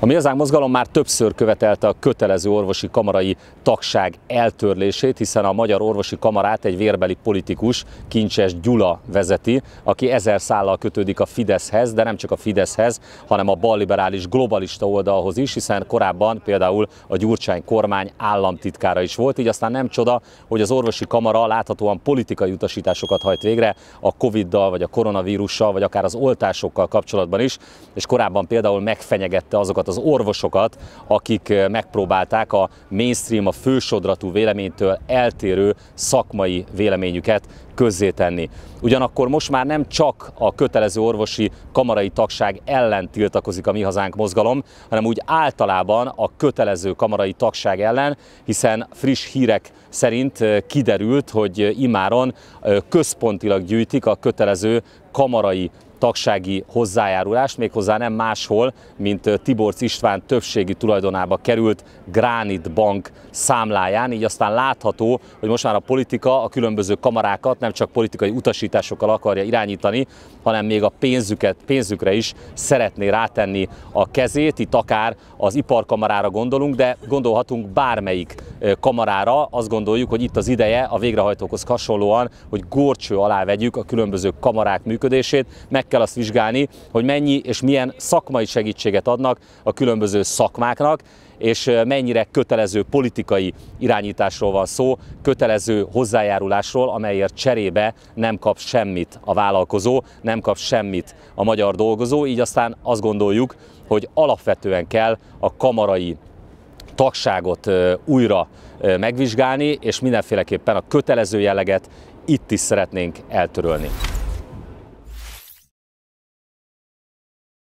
A Mi Hazánk mozgalom már többször követelte a kötelező orvosi kamarai tagság eltörlését, hiszen a Magyar Orvosi Kamarát egy vérbeli politikus, Kincses Gyula vezeti, aki ezer szállal kötődik a Fideszhez, de nem csak a Fideszhez, hanem a balliberális globalista oldalhoz is, hiszen korábban például a Gyurcsány kormány államtitkára is volt, így aztán nem csoda, hogy az orvosi kamara láthatóan politikai utasításokat hajt végre a Covid-dal, vagy a koronavírussal, vagy akár az oltásokkal kapcsolatban is, és korábban például megfenyegette azokat azokat az orvosokat, akik eh, megpróbálták a mainstream, a fősodratú véleménytől eltérő szakmai véleményüket közzétenni. Ugyanakkor most már nem csak a kötelező orvosi kamarai tagság ellen tiltakozik a Mi Hazánk mozgalom, hanem úgy általában a kötelező kamarai tagság ellen, hiszen friss hírek szerint eh, kiderült, hogy imáron eh, központilag gyűjtik a kötelező kamarai tagsági hozzájárulást, méghozzá nem máshol, mint Tiborc István többségi tulajdonába került Granit Bank számláján, így aztán látható, hogy most már a politika a különböző kamarákat nem csak politikai utasításokkal akarja irányítani, hanem még a pénzüket, pénzükre is szeretné rátenni a kezét. Itt akár az iparkamarára gondolunk, de gondolhatunk bármelyik kamarára. Azt gondoljuk, hogy itt az ideje a végrehajtókhoz hasonlóan, hogy górcső alá vegyük a különböző kamarák működését, meg meg kell azt vizsgálni, hogy mennyi és milyen szakmai segítséget adnak a különböző szakmáknak, és mennyire kötelező politikai irányításról van szó, kötelező hozzájárulásról, amelyért cserébe nem kap semmit a vállalkozó, nem kap semmit a magyar dolgozó, így aztán azt gondoljuk, hogy alapvetően kell a kamarai tagságot újra megvizsgálni, és mindenféleképpen a kötelező jelleget itt is szeretnénk eltörölni.